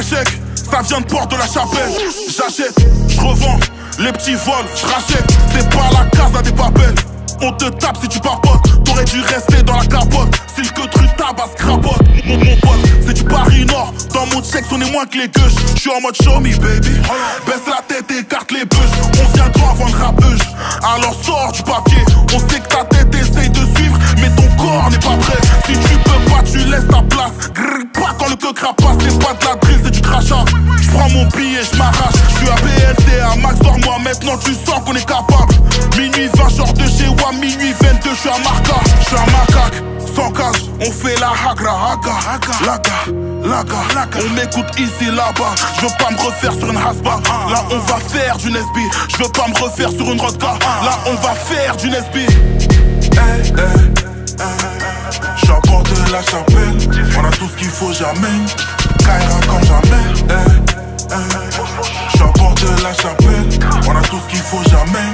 vient de Porte de la Chapelle. J'achète, je revends, les petits vols, je rachète. C'est pas la casa des papels. On te tape si tu papotes, t'aurais dû rester dans la capote. Si que tu tabasses crapote, mon, mon pote, c'est du Paris Nord. Dans mon check, on est moins que les gueuches. Je suis en mode show me baby. Baisse la tête écarte les bûches. On vient grand avant le rapeuge. Alors sors du papier. On sait que ta pas quand le coq rapace, c'est pas de la drill, c'est du crachat. Je prends mon billet, je m'arrache. Je suis à BLT, à Max, dors-moi. Maintenant tu sens qu'on est capable. Minuit 20, genre de chez Wa, minuit 22, je suis à Marca. Je suis un macaque, sans cage, on fait la hagra, haga, laga, laga. On m'écoute ici, là-bas. Je veux pas me refaire sur une hasba. Là, on va faire du Nesby. Je veux pas me refaire sur une rodka. Là, on va faire du Nesby. Faut, jamais. Kaira comme jamais. Eh, eh. Bord de la chapelle, on a tout ce qu'il faut, jamais.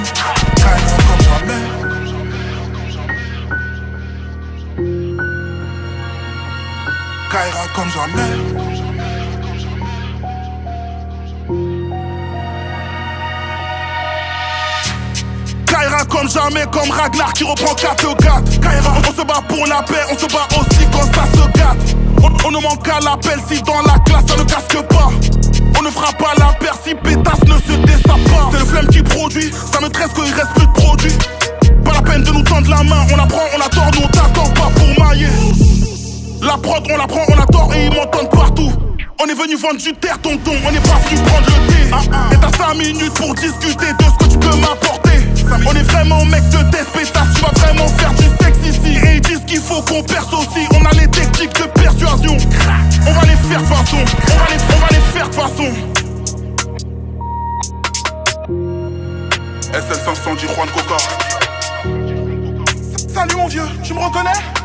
Kaira comme jamais. Kaira comme jamais. Kaira comme jamais, comme Ragnar qui reprend 4 4 Kaira, on se bat pour la paix, on se bat aussi quand ça se gâte. On, ne manque qu'à l'appel si dans la classe ça ne casque pas. On ne fera pas la paire si pétasse ne se dessape pas. C'est le flemme qui produit, ça ne tresse qu'il reste plus de produits. Pas la peine de nous tendre la main, on apprend, on a tort, nous on t'attend pas pour mailler. La prod, on la prend, on a tort et ils m'entendent partout. On est venu vendre du terre, tonton, on est pas venu prendre le thé. Et t'as 5 minutes pour discuter de ce que tu peux m'apporter. On est vraiment mec de test, pétasse, tu vas vraiment faire du sexe ici. Et ils disent qu'il faut qu'on perce aussi, on a les techniques de persuasion. On va les faire de façon, on va les, on va les faire de façon. SL510 Juan Coca. Salut mon vieux, tu me reconnais?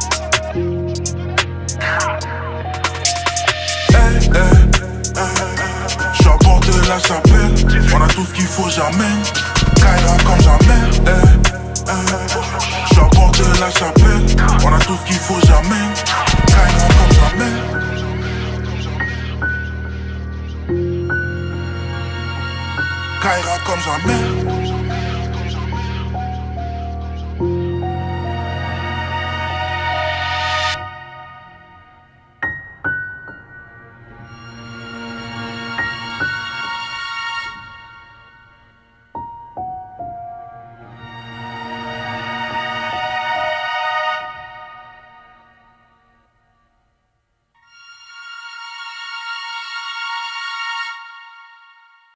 Tout ce qu'il faut, jamais. Kaira comme jamais. Eh, eh. Je suis à bord de la chapelle, on a tout ce qu'il faut, jamais. Kaira comme jamais. Kaira comme jamais.